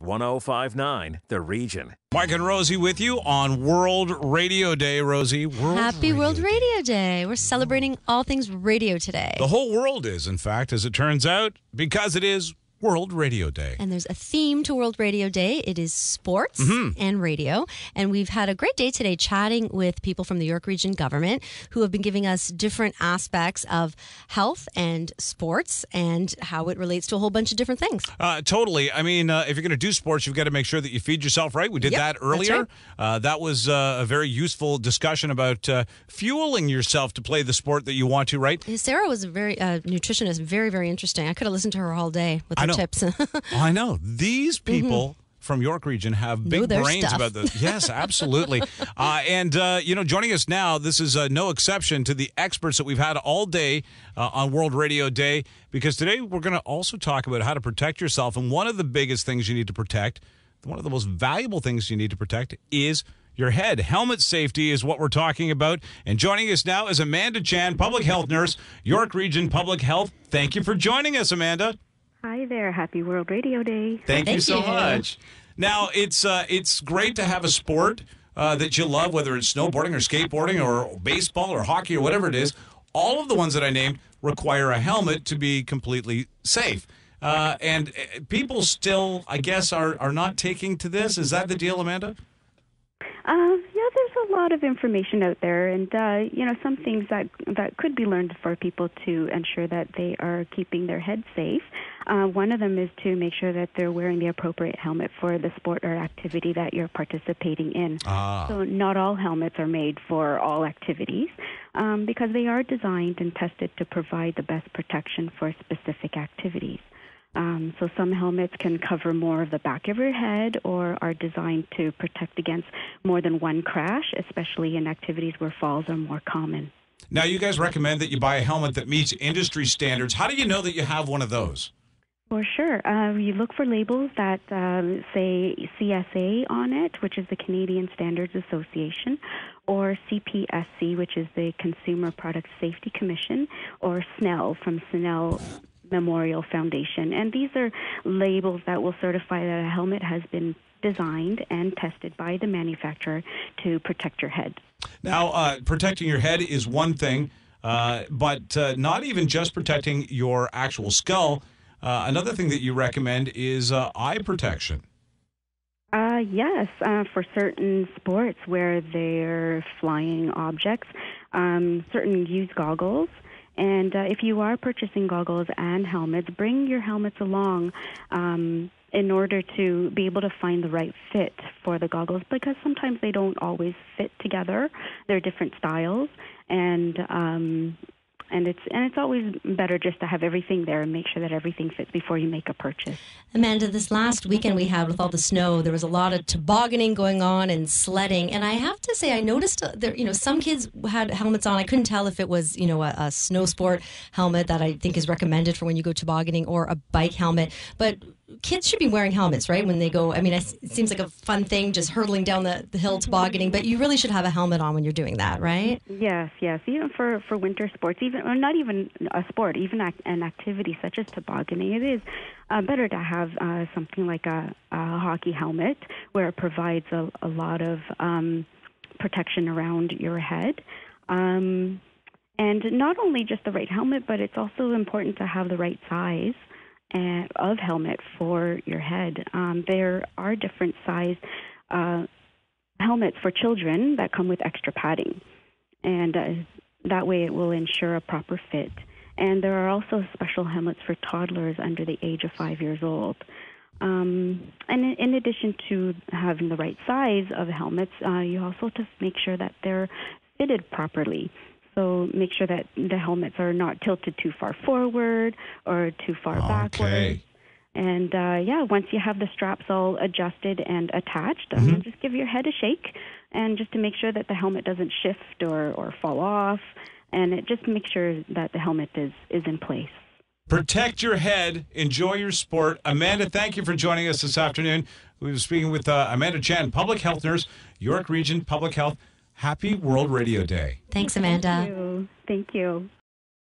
1059 The Region. Mike and Rosie with you on World Radio Day, Rosie. World Happy World Day. Radio Day. We're celebrating all things radio today. The whole world is, in fact, as it turns out, because it is World Radio Day. And there's a theme to World Radio Day. It is sports Mm-hmm. and radio. And we've had a great day today chatting with people from the York Region government who have been giving us different aspects of health and sports and how it relates to a whole bunch of different things. Uh, totally. I mean, uh, if you're going to do sports, you've got to make sure that you feed yourself right. We did Yep, that earlier. right. Uh, that was uh, a very useful discussion about uh, fueling yourself to play the sport that you want to, right? Sarah was a very uh, nutritionist, very, very interesting. I could have listened to her all day with know. Oh, I know. These people from York Region have big Mm-hmm. Brains stuff. about this. Yes, absolutely. uh, and, uh, you know, joining us now, this is uh, no exception to the experts that we've had all day uh, on World Radio Day, because today we're going to also talk about how to protect yourself. And one of the biggest things you need to protect, one of the most valuable things you need to protect is your head. Helmet safety is what we're talking about. And joining us now is Amanda Chan, public health nurse, York Region Public Health. Thank you for joining us, Amanda. Hi there. Happy World Radio Day. Thank, you so you. much. Now it's uh, it's great to have a sport uh, that you love, whether it's snowboarding or skateboarding or baseball or hockey or whatever it is. All of the ones that I named require a helmet to be completely safe. Uh, and uh, people still, I guess, are, are not taking to this. Is that the deal, Amanda? Uh, yeah, there's a lot of information out there, and uh, you know some things that that could be learned for people to ensure that they are keeping their head safe. Uh, one of them is to make sure that they're wearing the appropriate helmet for the sport or activity that you're participating in. Ah. So not all helmets are made for all activities um, because they are designed and tested to provide the best protection for specific activities. Um, so some helmets can cover more of the back of your head or are designed to protect against more than one crash, especially in activities where falls are more common. Now, you guys recommend that you buy a helmet that meets industry standards. How do you know that you have one of those? For sure. Uh, you look for labels that um, say CSA on it, which is the Canadian Standards Association, or CPSC, which is the Consumer Product Safety Commission, or SNELL from Snell Memorial Foundation. And these are labels that will certify that a helmet has been designed and tested by the manufacturer to protect your head. Now, uh, protecting your head is one thing, uh, but uh, not even just protecting your actual skull. Uh, another thing that you recommend is uh, eye protection. Uh, yes, uh, for certain sports where they're flying objects, um, certain use goggles. And uh, if you are purchasing goggles and helmets, bring your helmets along um, in order to be able to find the right fit for the goggles because sometimes they don't always fit together. They're different styles, and um, and it's and it's always better just to have everything there and make sure that everything fits before you make a purchase. Amanda, this last weekend we had with all the snow, there was a lot of tobogganing going on and sledding. And I have to say, I noticed uh, there, you know, some kids had helmets on. I couldn't tell if it was, you know, a, a snow sport helmet that I think is recommended for when you go tobogganing or a bike helmet. But kids should be wearing helmets, right? When they go, I mean, it seems like a fun thing just hurtling down the, the hill tobogganing, but you really should have a helmet on when you're doing that, right? Yes, yes. Even for, for winter sports, even or not even a sport, even ac- an activity such as tobogganing, it is uh, better to have uh, something like a, a hockey helmet where it provides a, a lot of um, protection around your head. Um, and not only just the right helmet, but it's also important to have the right size uh, of helmet for your head. Um, there are different size uh, helmets for children that come with extra padding, and uh, that way it will ensure a proper fit. And there are also special helmets for toddlers under the age of five years old. Um, and in, in addition to having the right size of helmets, uh, you also have to make sure that they're fitted properly. So make sure that the helmets are not tilted too far forward or too far backward. Okay. And uh, yeah, once you have the straps all adjusted and attached, um, just give your head a shake, and just to make sure that the helmet doesn't shift or, or fall off, and it just make sure that the helmet is is in place. Protect your head. Enjoy your sport. Amanda, thank you for joining us this afternoon. We were speaking with uh, Amanda Chan, public health nurse, York Region Public Health. Happy World Radio Day. Thanks, Amanda. Thank you. Thank you.